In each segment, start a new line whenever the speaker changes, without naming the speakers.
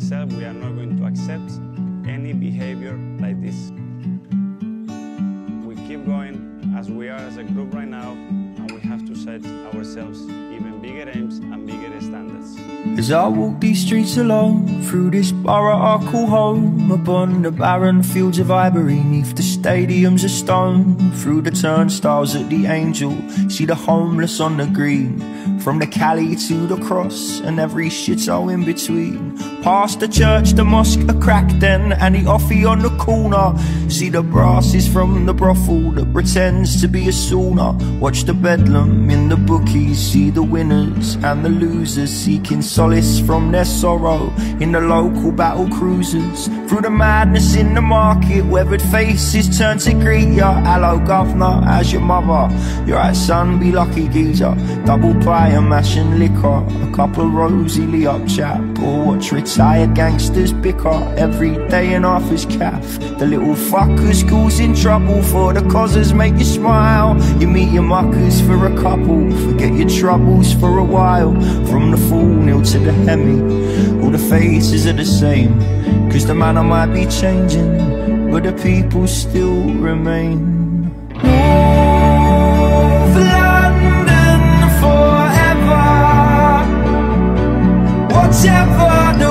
myself, we are not going to accept any behavior like this. We keep going as we are as a group right now, and we have to set ourselves
As I walk these streets alone Through this borough I call home. Upon the barren fields of ivory Neath the stadiums of stone. Through the turnstiles at the Angel See the homeless on the green. From the Cali to the cross And every shithole in between. Past the church, the mosque, a crack den And the offie on the corner. See the brasses from the brothel That pretends to be a sauna. Watch the bedlam in the bookies See the winners and the losers Seeking solace from their sorrow In the local battle cruisers. Through the madness in the market Weathered faces turn to greet ya Hello governor, how's your mother? You're right son, be lucky geezer. Double and mash and liquor. A couple lee up chap. Or watch retired gangsters bicker. Every day in office calf. The little fuckers causing trouble For the causes. Make you smile. You meet your muckers for a couple. Forget your troubles for a while. From the full nil to the hemi. All the faces are the same Cause the manner might be changing But the people still remain. London forever Whatever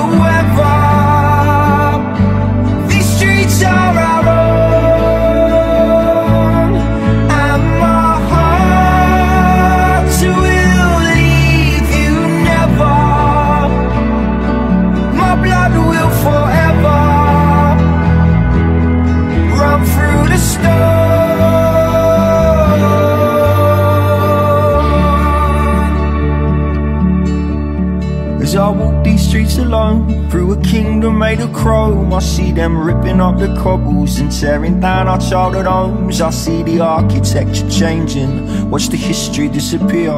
As I walk these streets alone Through a kingdom made of chrome. I see them ripping up the cobbles And tearing down our childhood homes. I see the architecture changing Watch the history disappear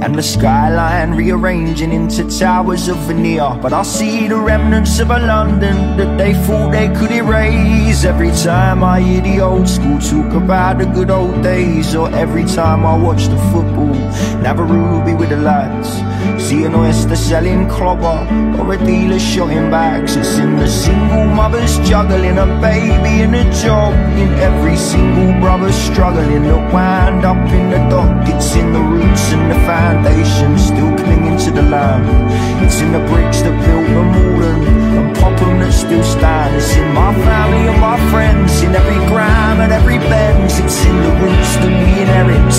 And the skyline rearranging Into towers of veneer. But I see the remnants of a London That they thought they could erase. Every time I hear the old school Talk about the good old days Or every time I watch the football Never Ruby with the lads See an oyster selling clobber Or a dealer shotting bags. It's in the single mothers juggling A baby and a job. In every single brother struggling To wind up in the dock. It's in the roots and the foundation Still clinging to the land. It's in the bricks that built the Malden And Popham that still stands. It's in my family and my friends In every gram and every bend It's in the roots that we inherit.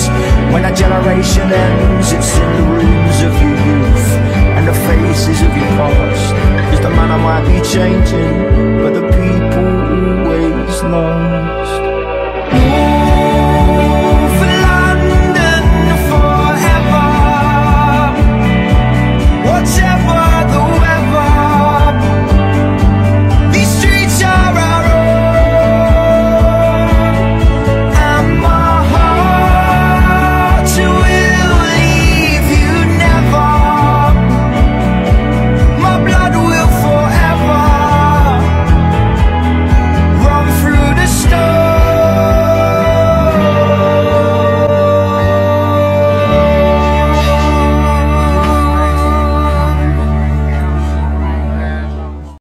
When a generation ends It's in